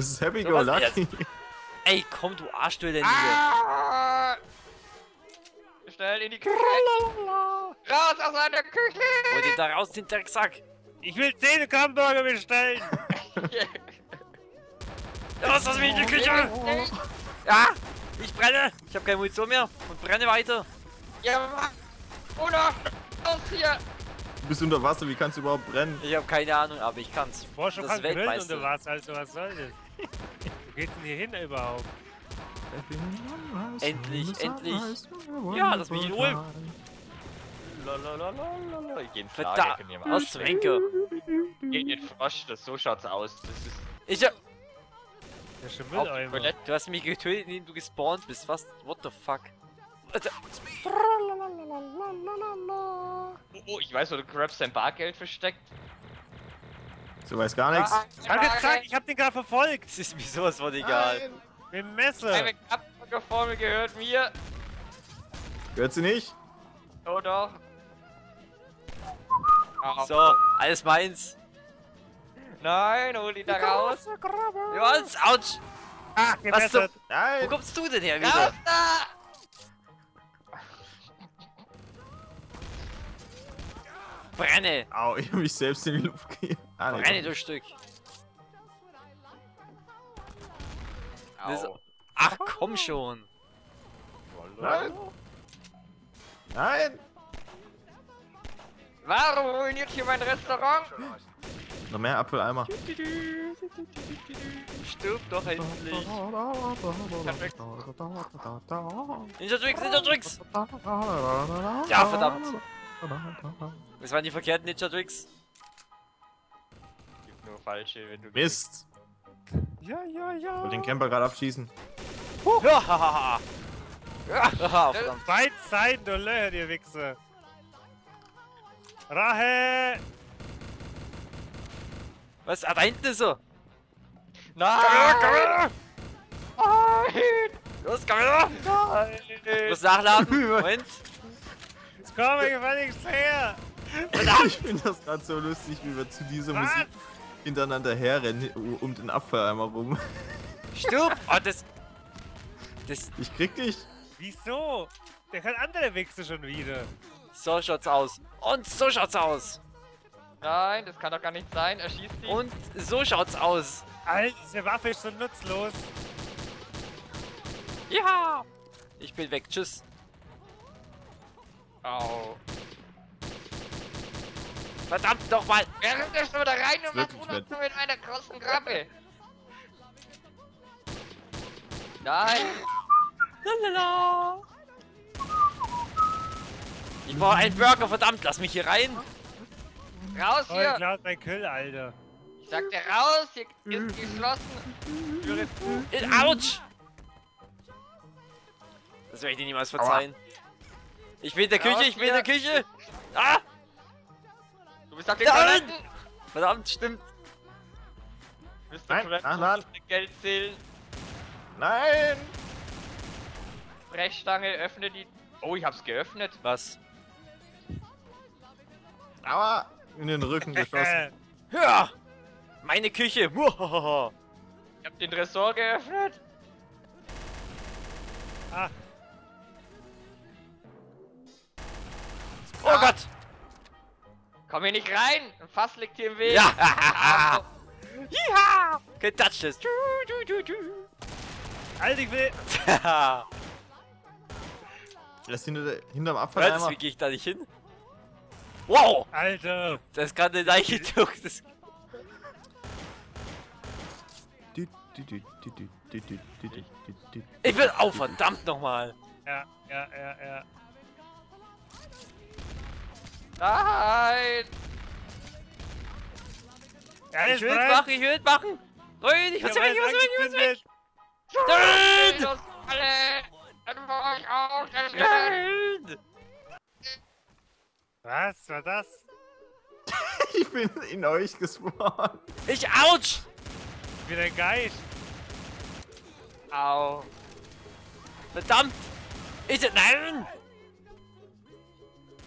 Das ist Happy Go Lucky. Ey, komm, du Arschdödel, Ah! Schnell in die Küche. Raus aus meiner Küche! Hol den da raus, den Drecksack. Ich will 10 Hamburger bestellen. Raus aus mir in die Küche. Ja, ich brenne. Ich habe keine Munition mehr und brenne weiter. Ja, Mann! Oder! Aus hier! Du bist unter Wasser, wie kannst du überhaupt brennen? Ich habe keine Ahnung, aber ich kann's. Forschung Das kann grillen Weltmeister. unter Wasser, also was soll das? Wo geht's denn hier hin überhaupt? Endlich, endlich. Ja, lass mich in Ruhe. Lalalala. Ich geh in Verdammt, Frage, nehmen wir aus dem Henker. Geh in den Frosch, das so schaut's aus. Das ist Ich hab, Mülleimer. Toilette. du hast mich getötet, indem du gespawnt bist. Was? What the fuck? Oh, oh, ich weiß, wo du Krabs sein Bargeld versteckt. Du weißt gar nichts. Hab gesagt, ich hab den gerade verfolgt. Das ist mir sowas von egal. Mit dem Messer. Eine Abfolge gehört mir. Gehört sie nicht? Oh doch. So, alles meins. Nein, hol ihn da raus. Johannes, ouch. Ah, Was. Wo Nein! kommst du denn her Raus wieder? da! Brenne. Au, ich hab mich selbst in die Luft gegeben. Ah, nee, Brenne, du Stück. Das-. Ach, komm schon. Nein! Nein! Warum ruiniert hier mein Restaurant? Noch mehr Apfeleimer. Stirb doch endlich. Ninja Tricks, Ninja Tricks. Ja, verdammt. Das waren die verkehrten Ninja Tricks. Falsche, wenn du. Mist! Ja, ja, Ich ja. wollte den Camper gerade abschießen. Ja, hahaha. Ja, verdammt. Beid Seiten, du Löcher, ihr Wichser. Rache! Was? Ah, da hinten ist er. Nein! Nein! Nein! Los, komm her. Muss nachladen. Moment. Jetzt komm, ich gefälligst her! Ich finde das gerade so lustig, wie wir zu dieser Was? Musik hintereinander herrennen um den Apfeleimer rum. Stirb. Oh, das... Das... Ich krieg dich. Wieso? Der kann andere Wichser schon wieder. So schaut's aus. Und so schaut's aus. Nein, das kann doch gar nicht sein. Er schießt ihn. Und so schaut's aus. Alter, diese Waffe ist so nutzlos. Ja. Ich bin weg. Tschüss. Au. Verdammt nochmal. Er rennt ja schon wieder rein und wunderst du mit einer großen Krabbe? Nein! Lalala. Ich brauche einen Burger. Verdammt, lass mich hier rein. Raus Oh, hier! ich klaut mein Küll, Alter. Ich sagte raus! Hier ist geschlossen! Türe! Äh, Autsch. Das werde ich dir niemals verzeihen. Ich bin in der Küche. Ich bin in der hier. Küche. Ah. Du bist auf den Nein! Toiletten! Verdammt, stimmt. Du bist Nein, auf den nein, Toiletten! nein. Geld zählen! Nein! Brechstange, öffne die. Oh, ich hab's geöffnet. Was? Aua! In den Rücken geschossen. Ja. Meine Küche. Muahaha. Ich hab den Tresor geöffnet. ah, Oh Ah. Gott. Komm hier nicht rein! Ein Fass liegt hier im Weg! Ja! Jiha! Getouched ist! Du, du, du, Lass Halt dich weh! das hinter, hinterm Abfall. Hörst, wie gehe ich da nicht hin? Wow! Alter! Das ist gerade eine Leiche durch das. Ich will auf, verdammt nochmal! Ja, ja, ja, ja. Nein! Ja, Ich will machen, ich will machen. Nein, ich muss weg, ich muss weg, ich muss weg. Nein! Dann war ich auch! Nein! Was war das? Ich bin in euch gespawnt. Ich ouch! Wie ein Geist. Au. Verdammt! Ich, nein!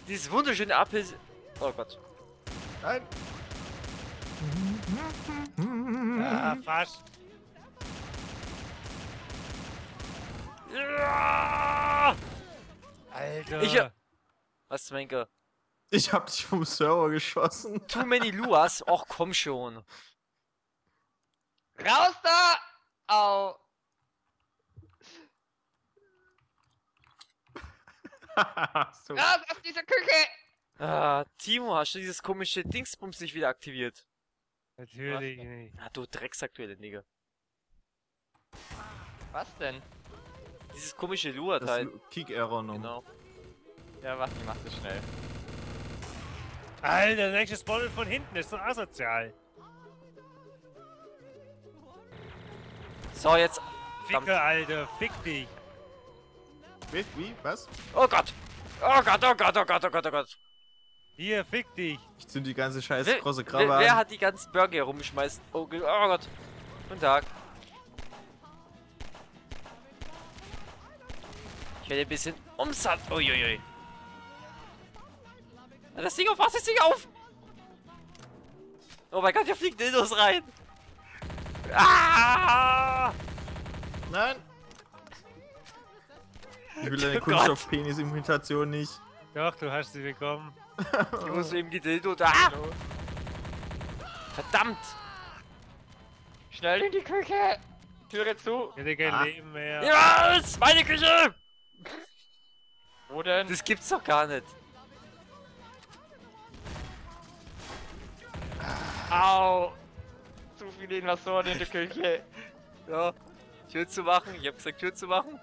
Dieses wunderschöne Apfel. Oh Gott. Nein. Ah, fast. Alter. Ich. Äh, Was, Zwenke? Ich hab dich vom Server geschossen. Too many Luas? Och, komm schon. Raus da! Au. so. Raus aus dieser Küche! Ah, Timo, hast du dieses komische Dingsbums nicht wieder aktiviert? Natürlich nicht. Ah, du Drecksack, du Digga. Was denn? Dieses komische Lua-Teil. Das Kick-Error noch. Genau. Ja, warte, ich mach das schnell. Alter, der nächste Spawn von hinten ist so asozial. So, jetzt. Ficker, Alter, fick dich. Wie? Wie? Was? Oh Gott! Oh Gott, oh Gott, oh Gott, oh Gott, oh Gott. Hier, fick dich. Ich zünd die ganze scheiß Wer, große wer, Krabbe wer an. hat die ganzen Burger hier rumgeschmeißt? Oh, oh Gott. Guten Tag. Ich werde ein bisschen umsatt. Uiuiui. Das Ding auf, was? Das Ding auf! Oh mein Gott, hier fliegen Dildos rein! Ah! Nein! Ich will deine Oh. Kunststoff-Penis-Imitation nicht. Doch, du hast sie bekommen. Ich muss eben gedildo da! Verdammt! Schnell in die Küche! Türe zu! Ich hätte kein Ah. Leben mehr. Ja, das ist meine Küche! Wo denn? Das gibt's doch gar nicht. Au! Zu viele Investoren in der Küche. Ja, Tür zu machen. Ich hab gesagt, Tür zu machen.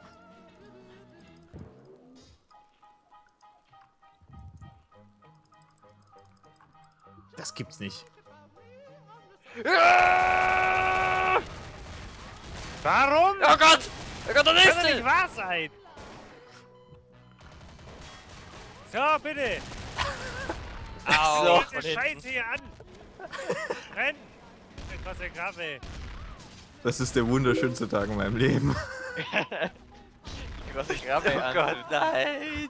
Das gibt's nicht. Ja! Warum? Oh Gott! Oh Gott, der Kann doch nicht nächste! wahr sein. So, bitte. Au! Diese hinten. Scheiße hier an. Renn. Der große Krabbe. Das ist der wunderschönste Tag in meinem Leben. Die große Krabbe Oh an. Gott, nein!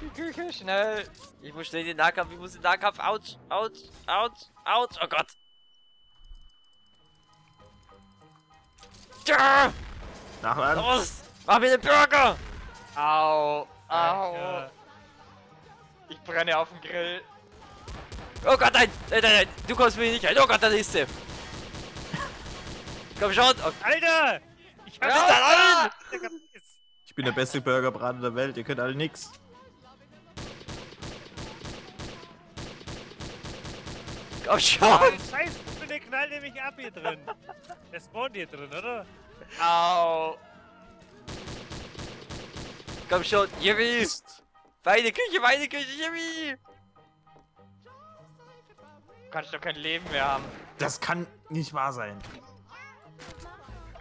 Die Küche, schnell! Ich muss schnell in den Nahkampf, ich muss in den Nahkampf. Autsch, autsch, autsch, autsch. Oh Gott! Ja! Nachladen. Los! Mach mir den Burger! Au! Au! Alter. Ich brenne auf dem Grill. Oh Gott, nein! Nein, nein, nein! Du kommst mir nicht rein! Oh Gott, da ist sie! Komm schon! Oh, Alter! Ich hab da da! Ich bin der beste Burgerbraten der Welt. Ihr könnt alle nix. Komm schon! Scheiß, bitte knallt ihr mich ab hier drin. Der spawnt hier drin, oder? Au! Komm schon! Jimmy! Meine Küche, meine Küche, Jimmy! Du kannst doch kein Leben mehr haben. Das kann nicht wahr sein.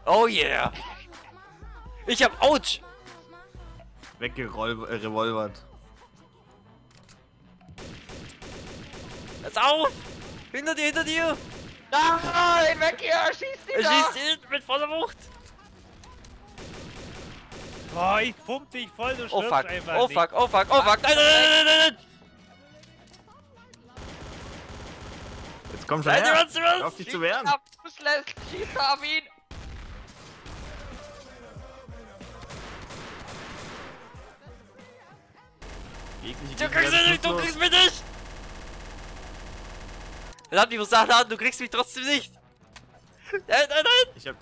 Oh yeah! Ich hab Autsch! Weggerevolvert. Pass auf! Hinter dir, hinter dir! Nein! Weg hier! Schieß die Er schießt ihn mit voller Wucht! Boah, ich pump dich voll, du Oh fuck, einfach oh nicht. fuck, oh fuck, oh fuck! Nein, nein, nein, nein, nein, nein! Jetzt komm schon her. auf was? dich zu wehren. Ab, Useless! Schieß auf ihn! Du kriegst mich nicht, du kriegst mich nicht! Verdammt, ich muss nachladen, du kriegst mich trotzdem nicht! Nein, nein, nein! Ich hab.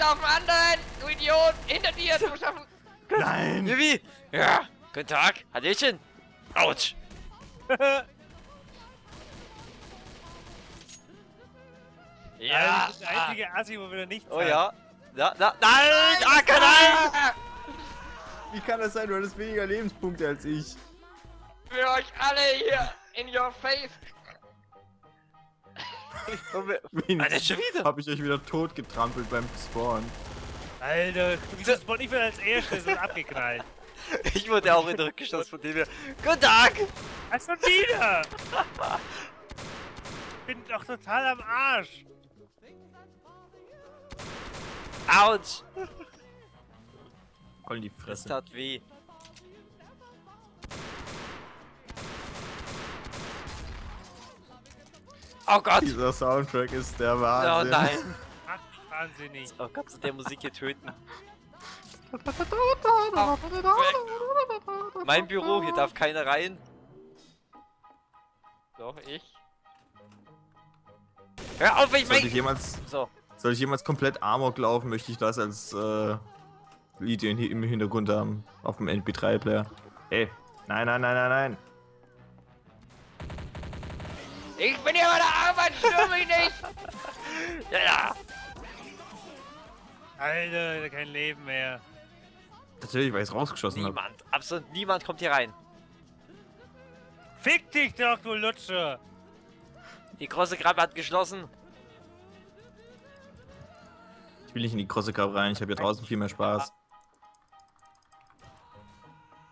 Auf den anderen! Du Idiot! Hinter dir! Du schaffen! Nein! Jimmy! Ja! Guten Tag! Hallöchen! Autsch! Ja, das ist der einzige Assi, wo wieder nichts Oh hat. ja! Na, na, nein! Ah, nein! Ah! Wie kann das sein? Du hattest weniger Lebenspunkte als ich. Für euch alle hier! In your face! Alter, schon wieder! hab ich euch wieder tot getrampelt beim Spawn. Alter, du bist Spawn nicht mehr als erstes abgeknallt. Ich wurde auch in den Rücken geschossen von dem her. Guten Tag! Was schon wieder? Ich bin doch total am Arsch. Autsch! Voll in die Das Fresse. tat weh. Oh Gott! Dieser Soundtrack ist der Oh Wahnsinn. nein! Ach, Wahnsinnig. Oh Gott, zu der Musik hier töten. Mein Büro, hier darf keiner rein. Doch, ich. Hör auf, ich Sollte ich mein... jemals, So, soll ich jemals komplett Amok laufen, möchte ich das als äh, Lied im Hintergrund haben. Auf dem NP3-Player. Ey, nein, nein, nein, nein, nein. Ich bin hier bei der Arbeit, stör mich nicht! ja, ja. Alter, kein Leben mehr. Natürlich, weil ich es rausgeschossen habe. Niemand, absolut niemand kommt hier rein. Fick dich doch, du Lutscher. Die große Krabbe hat geschlossen. Ich will nicht in die große Cup rein, ich habe hier draußen viel mehr Spaß.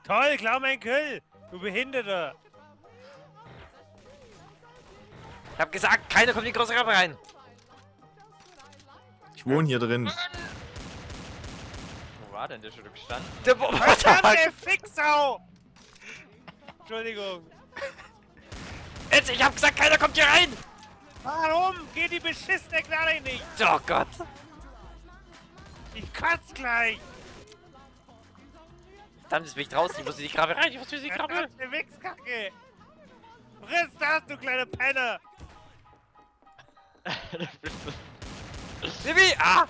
Toll, klau mein Kill. Du Behinderter. Ich hab gesagt, keiner kommt in die große Krabbe rein. Ich wohne hier drin. Wo war denn der schon gestanden? Der Verdammte Fixau. Entschuldigung. Jetzt, ich hab gesagt, keiner kommt hier rein. Warum geht die beschissene Knarre nicht? Oh Gott. Ich kotz gleich. Verdammt, jetzt bin ich draußen. Ich muss in die Krabbe rein. Ich muss in die Krabbe. Verdammte Wichskacke. Friss das, du kleiner Penner. Nibi! Ah!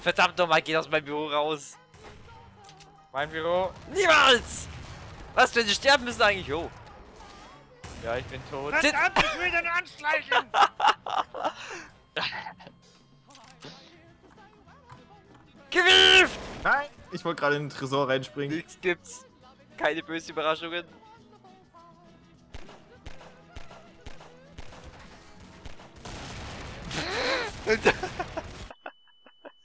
Verdammt nochmal, geht aus meinem Büro raus. Mein Büro. Niemals! Was, wenn sie sterben müssen eigentlich? Oh. Ja, ich bin tot. Verdammt, ich will den anschleichen. Gewieft! Nein! Ich wollte gerade in den Tresor reinspringen. Nichts gibt's. Keine bösen Überraschungen.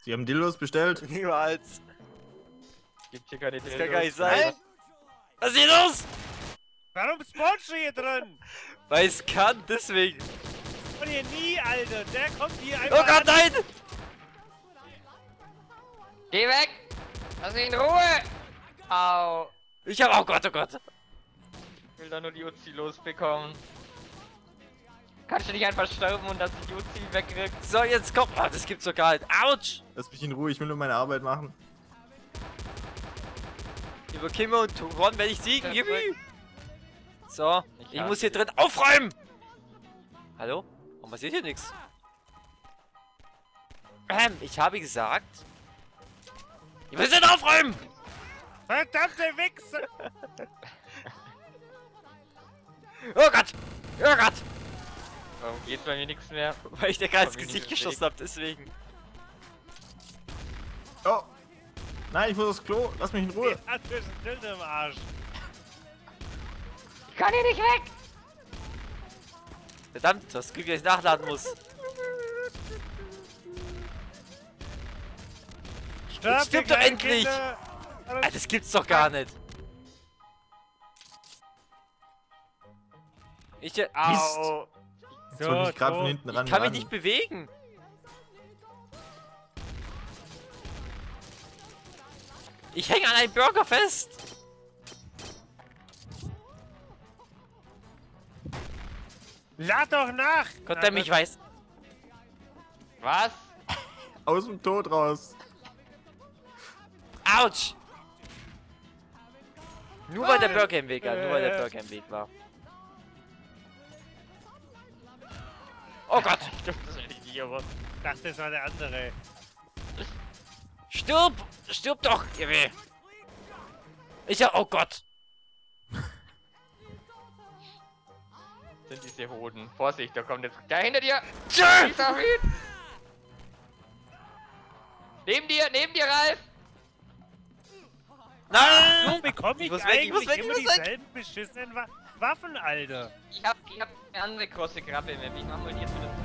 Sie haben Dildos bestellt? Niemals. Gibt hier keine Das kann gar nicht sein. Nein. Was ist hier los? Warum spawnst du hier drin? Weil es kann, deswegen. Und hier nie, Alter. Der kommt hier Oh einfach Gott, an. nein! Geh weg! Lass mich in Ruhe! Au! Ich hab, oh Gott, oh Gott. Ich will da nur die Uzi losbekommen. Kannst du nicht einfach sterben und dass ich die Uzi wegkrieg? So, jetzt kommt. Ah, das gibt's doch gar nicht. Autsch! Lass mich in Ruhe, ich will nur meine Arbeit machen. Über Kimme und Ron werde ich siegen. Yippie! So, Ich ich muss hier drin aufräumen! Hallo? Warum passiert hier nichts? Ähm, ich habe gesagt. Ich muss hier aufräumen! Verdammte Wichser. Oh Gott! Oh Gott! Warum geht bei mir nichts mehr? Weil ich dir gerade ins ich Gesicht geschossen habe, deswegen. Oh! Nein, ich muss aufs Klo, lass mich in Ruhe. Hat zwischen Dildo im Arsch. Ich kann hier nicht weg! Verdammt, das Glück, dass ich nachladen muss. Stirb, stirb doch endlich. Kinder. Ah, das gibt's doch gar nicht. Ich, äh, Au! Jetzt wollte ich gerade von hinten ran. ich kann mich nicht bewegen. Ich hänge an einem Burger fest. Lad doch nach. Gott, der mich weiß. Was? Aus dem Tod raus. Autsch! Nur weil der Burger im Weg war, nur weil der Burger im Weg war. Oh Gott! Das ist nicht die, aber. Ich dachte, das war der andere. Stirb! Stirb doch! ihr Weh. Ich hab. Oh Gott! Sind diese Hoden. Vorsicht, da kommt jetzt. Da hinter dir! Schieß auf ihn! Neben dir, neben dir, Ralf! Nein! So bekomme ich, Ich eigentlich weg, ich immer dieselben beschissenen Wa Waffen, Alter. Ich hab, ich hab eine andere große Krabbe im. Ich mach jetzt wieder